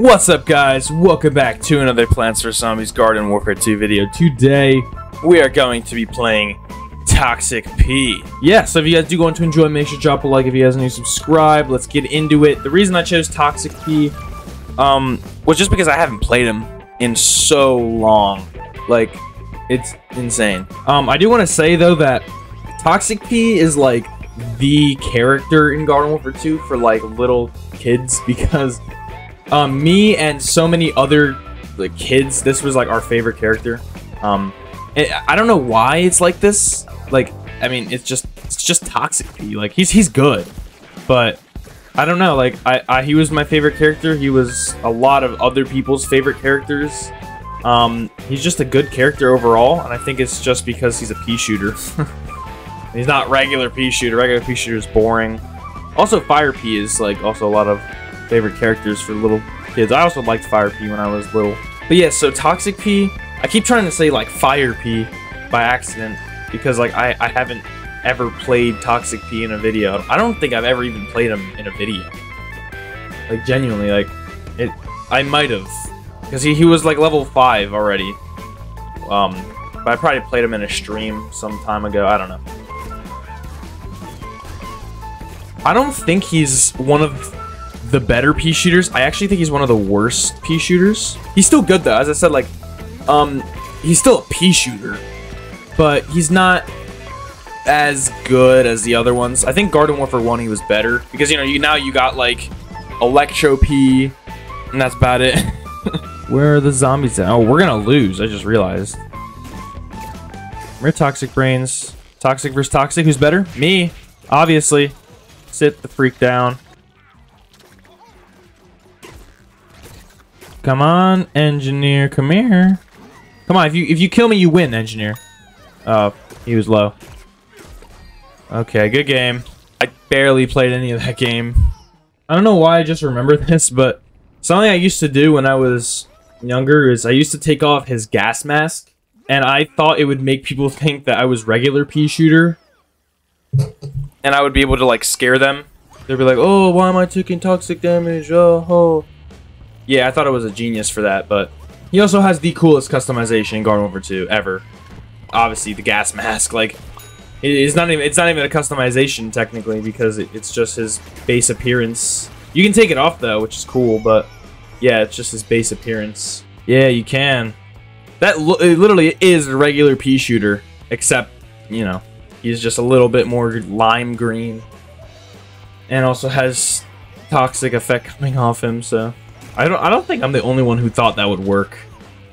What's up guys? Welcome back to another Plants vs Zombies Garden Warfare 2 video. Today, we are going to be playing Toxic Pea. Yeah, so if you guys do want to enjoy, make sure to drop a like. If you guys need to subscribe, let's get into it. The reason I chose Toxic Pea um, was just because I haven't played him in so long. Like, it's insane. Um, I do want to say though that Toxic Pea is like the character in Garden Warfare 2 for like little kids because um, me and so many other like kids, this was like our favorite character. Um, I don't know why it's like this. Like, I mean, it's just it's just Toxic. Like he's he's good, but I don't know. Like I, I he was my favorite character. He was a lot of other people's favorite characters. Um, he's just a good character overall, and I think it's just because he's a pea shooter. he's not regular pea shooter. Regular pea shooter is boring. Also, Fire Pea is like also a lot of favorite characters for little kids. I also liked Fire Pea when I was little. But yeah, so Toxic Pea, I keep trying to say like Fire Pea by accident because like I, I haven't ever played Toxic Pea in a video. I don't think I've ever even played him in a video. Like genuinely, like it I might have. Because he, he was like level 5 already. Um but I probably played him in a stream some time ago. I don't know. I don't think he's one of the better pea shooters. I actually think he's one of the worst pea shooters. He's still good though. As I said, like, um, he's still a pea shooter, but he's not as good as the other ones. I think Garden Warfare 1 he was better because you know, you now you got like Electro Pea and that's about it. Where are the zombies at? Oh, we're gonna lose. I just realized. We're Toxic Brainz. Toxic versus Toxic. Who's better? Me. Obviously. Sit the freak down. Come on, engineer. Come here. Come on. If you if you kill me, you win, engineer. Oh, he was low. Okay, good game. I barely played any of that game. I don't know why I just remember this, but something I used to do when I was younger is I used to take off his gas mask, and I thought it would make people think that I was regular pea shooter, and I would be able to like scare them. They'd be like, "Oh, why am I taking toxic damage? Oh, oh." Yeah, I thought it was a genius for that, but he also has the coolest customization in Garden Warfare 2 ever. Obviously, the gas mask. Like, it's not even it's not even a customization technically because it's just his base appearance. You can take it off though, which is cool, but yeah, it's just his base appearance. Yeah, you can. That it literally is a regular pea shooter, except you know he's just a little bit more lime green, and also has toxic effect coming off him. So I don't I don't think I'm the only one who thought that would work.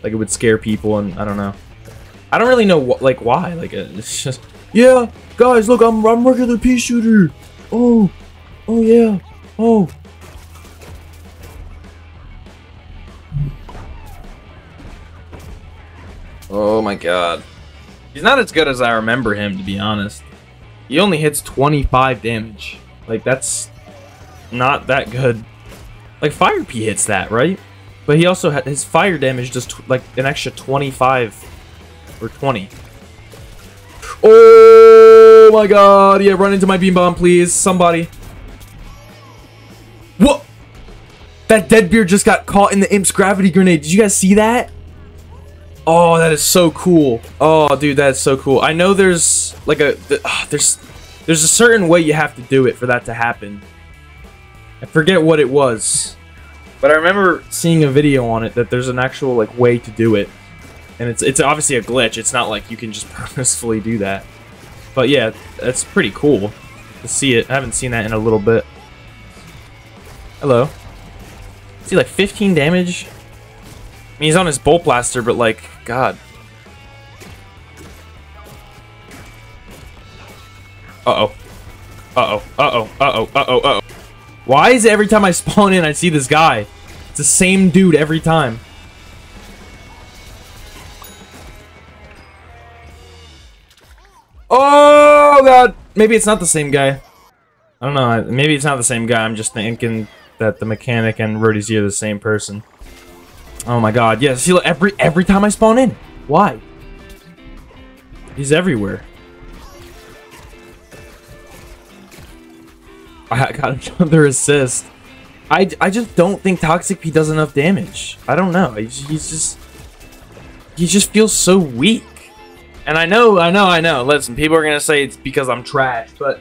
Like it would scare people and I don't know. I don't really know what like why. Like uh, it's just yeah, guys, look, I'm I'm regular pea shooter. Oh, oh yeah, oh. Oh my god. He's not as good as I remember him, to be honest. He only hits 25 damage. Like, that's not that good. Like Fire Pea hits that, right? But he also had his fire damage does like an extra 25 or 20. Oh my god, yeah, run into my beam bomb, please. Somebody. What? That Deadbeard just got caught in the Imp's gravity grenade. Did you guys see that? Oh, that is so cool. Oh, dude, that is so cool. I know there's like a uh, there's there's a certain way you have to do it for that to happen. I forget what it was. But I remember seeing a video on it that there's an actual like way to do it. And it's it's obviously a glitch. It's not like you can just purposefully do that. But yeah, that's pretty cool to see it. I haven't seen that in a little bit. Hello. See like 15 damage? I mean, he's on his bolt blaster, but like, god. Uh-oh. Uh-oh. Uh-oh. Uh-oh. Uh-oh. Uh-oh. Why is it every time I spawn in, I see this guy? It's the same dude every time. Oh, God. Maybe it's not the same guy. I don't know. Maybe it's not the same guy. I'm just thinking that the mechanic and Rhodey are the same person. Oh my god, yes. See, look, every every time I spawn in. Why? He's everywhere. I got another assist. I, I just don't think Toxic Pea does enough damage. I don't know. He's, he's just he just feels so weak. And I know, I know, I know. Listen, people are gonna say it's because I'm trash, but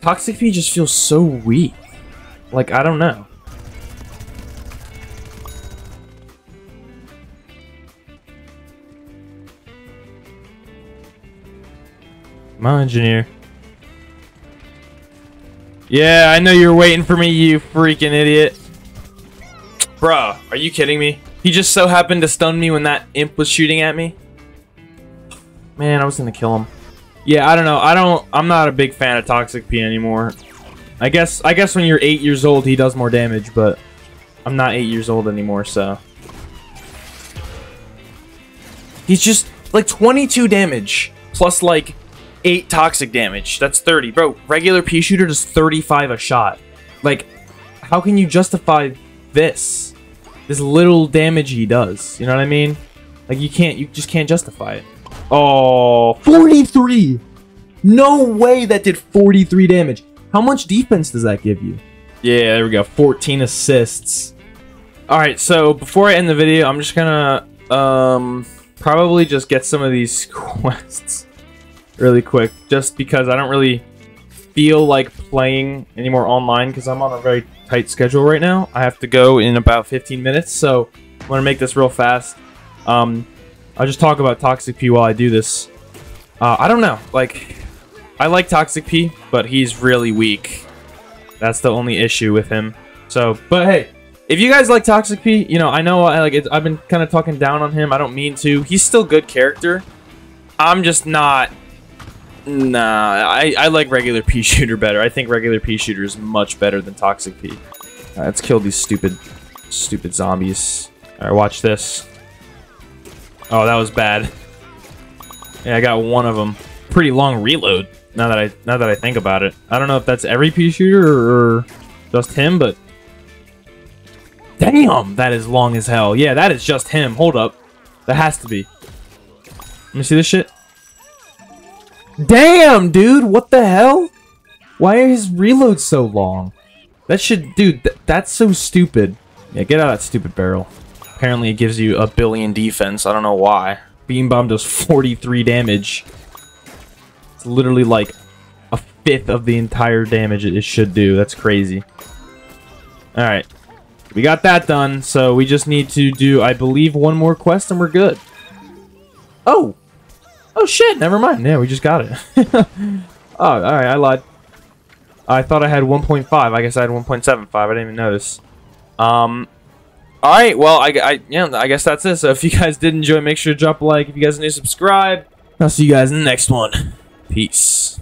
Toxic Pea just feels so weak. Like I don't know. My engineer. Yeah, I know you're waiting for me, you freaking idiot. Bruh, are you kidding me? He just so happened to stun me when that imp was shooting at me. Man, I was gonna kill him. Yeah, I don't know. I don't. I'm not a big fan of Toxic Pea anymore. I guess. I guess when you're eight years old, he does more damage, but I'm not eight years old anymore, so. He's just like 22 damage plus like 8 toxic damage. That's 30. Bro, regular pea shooter does 35 a shot. Like, how can you justify this? This little damage he does. You know what I mean? Like, you can't, you just can't justify it. Oh, 43! No way that did 43 damage. How much defense does that give you? Yeah, there we go. 14 assists. Alright, so before I end the video, I'm just gonna, um, probably just get some of these quests really quick. Just because I don't really feel like playing anymore online because I'm on a very tight schedule right now. I have to go in about 15 minutes, so I'm going to make this real fast. Um, I'll just talk about Toxic Pea while I do this. Uh, I don't know. Like, I like Toxic Pea, but he's really weak. That's the only issue with him. So, but hey, if you guys like Toxic Pea, you know, I know I like I've been kind of talking down on him. I don't mean to. He's still good character. I'm just not Nah, I, I like regular pea shooter better. I think regular pea shooter is much better than toxic pea. Right, let's kill these stupid, stupid zombies. All right, watch this. Oh, that was bad. Yeah, I got one of them. Pretty long reload. Now that I now that I think about it, I don't know if that's every pea shooter or, or just him, but damn, that is long as hell. Yeah, that is just him. Hold up, that has to be. Let me see this shit. Damn, dude, what the hell? Why are his reloads so long? That should, dude, th that's so stupid. Yeah, get out of that stupid barrel. Apparently it gives you a billion defense. I don't know why. Beam Bomb does 43 damage. It's literally like a fifth of the entire damage it should do. That's crazy. Alright. We got that done, so we just need to do, I believe, one more quest and we're good. Oh! Oh shit, never mind. Yeah, we just got it. oh, alright, I lied. I thought I had 1.5. I guess I had 1.75. I didn't even notice. Um, alright, well, I, I, yeah, I guess that's it. So if you guys did enjoy, make sure to drop a like. If you guys are new, subscribe. I'll see you guys in the next one. Peace.